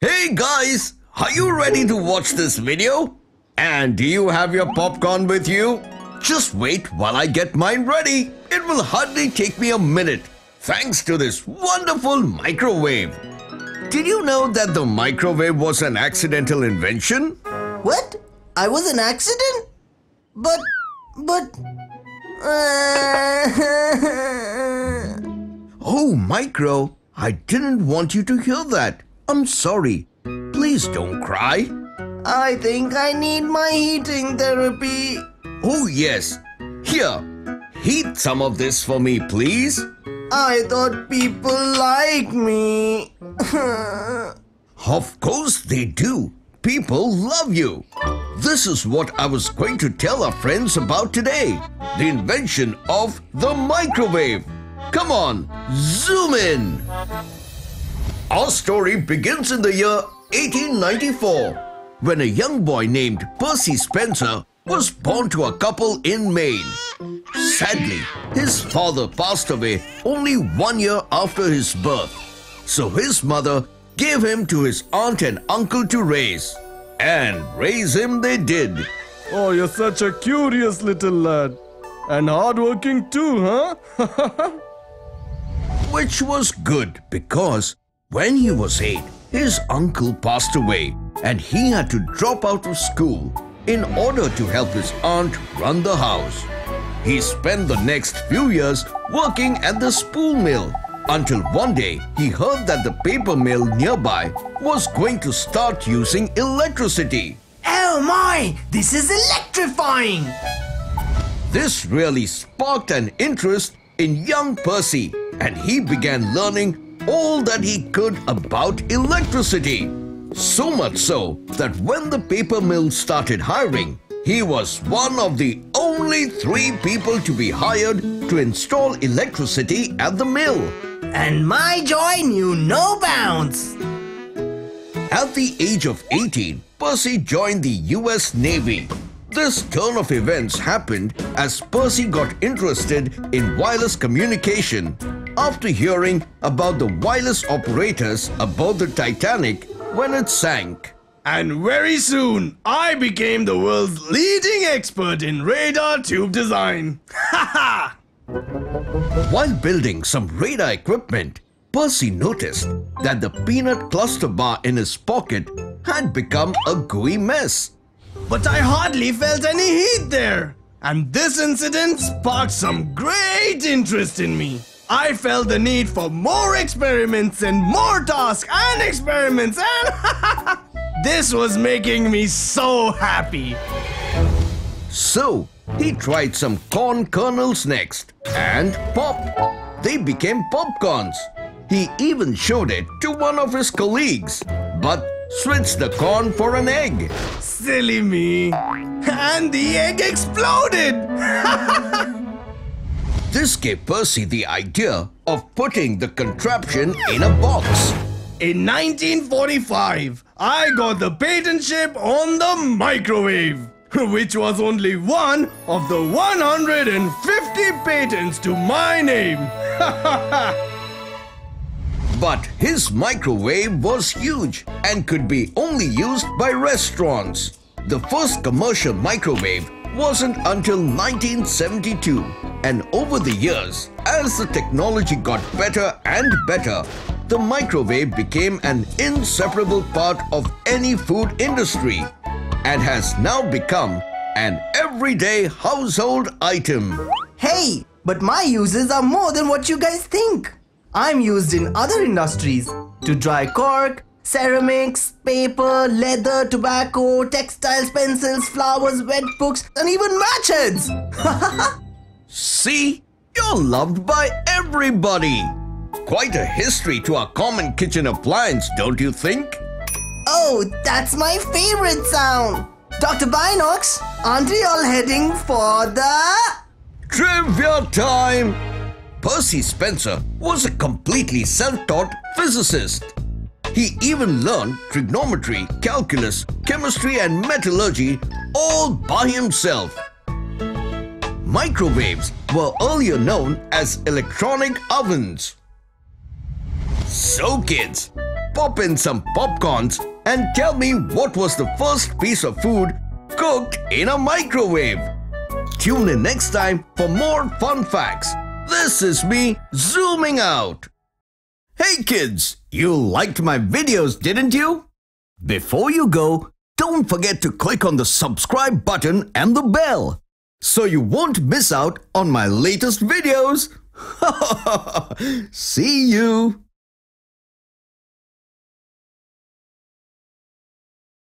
Hey guys, are you ready to watch this video? And do you have your popcorn with you? Just wait while I get mine ready. It will hardly take me a minute thanks to this wonderful microwave. Did you know that the microwave was an accidental invention? What? I was an accident? But, but. oh, Micro, I didn't want you to hear that. I'm sorry. Please don't cry. I think I need my heating therapy. Oh, yes. Here, heat some of this for me, please. I thought people like me. of course they do. People love you. This is what I was going to tell our friends about today. The invention of the microwave. Come on, zoom in. Our story begins in the year 1894 when a young boy named Percy Spencer was born to a couple in Maine. Sadly, his father passed away only one year after his birth, so his mother gave him to his aunt and uncle to raise. And raise him they did. Oh, you're such a curious little lad. And hardworking too, huh? Which was good because when he was eight, his uncle passed away and he had to drop out of school in order to help his aunt run the house. He spent the next few years working at the spool mill until one day he heard that the paper mill nearby was going to start using electricity. Oh my! This is electrifying! This really sparked an interest in young Percy and he began learning all that he could about electricity. So much so that when the paper mill started hiring, he was one of the only three people to be hired to install electricity at the mill. And my joy knew no bounds. At the age of 18, Percy joined the US Navy. This turn of events happened as Percy got interested in wireless communication after hearing about the wireless operators aboard the Titanic when it sank. And very soon, I became the world's leading expert in radar tube design. Ha ha! While building some radar equipment, Percy noticed that the peanut cluster bar in his pocket had become a gooey mess. But I hardly felt any heat there. And this incident sparked some great interest in me. I felt the need for more experiments and more tasks and experiments and this was making me so happy. So, he tried some corn kernels next and pop. They became popcorns. He even showed it to one of his colleagues, but switched the corn for an egg. Silly me. And the egg exploded. This gave Percy the idea of putting the contraption in a box. In 1945, I got the patentship on the microwave, which was only one of the 150 patents to my name. but his microwave was huge and could be only used by restaurants. The first commercial microwave wasn't until 1972 and over the years, as the technology got better and better, the microwave became an inseparable part of any food industry and has now become an everyday household item. Hey, but my uses are more than what you guys think. I'm used in other industries to dry cork, ceramics, paper, leather, tobacco, textiles, pencils, flowers, wet books, and even match heads. See? You're loved by everybody. Quite a history to our common kitchen appliance, don't you think? Oh, that's my favorite sound. Dr. Binocs, aren't we all heading for the... Trivia time! Percy Spencer was a completely self-taught physicist. He even learned trigonometry, calculus, chemistry and metallurgy all by himself. Microwaves were earlier known as electronic ovens. So kids, pop in some popcorns and tell me what was the first piece of food cooked in a microwave. Tune in next time for more fun facts. This is me zooming out. Hey kids, you liked my videos, didn't you? Before you go, don't forget to click on the subscribe button and the bell so you won't miss out on my latest videos. See you.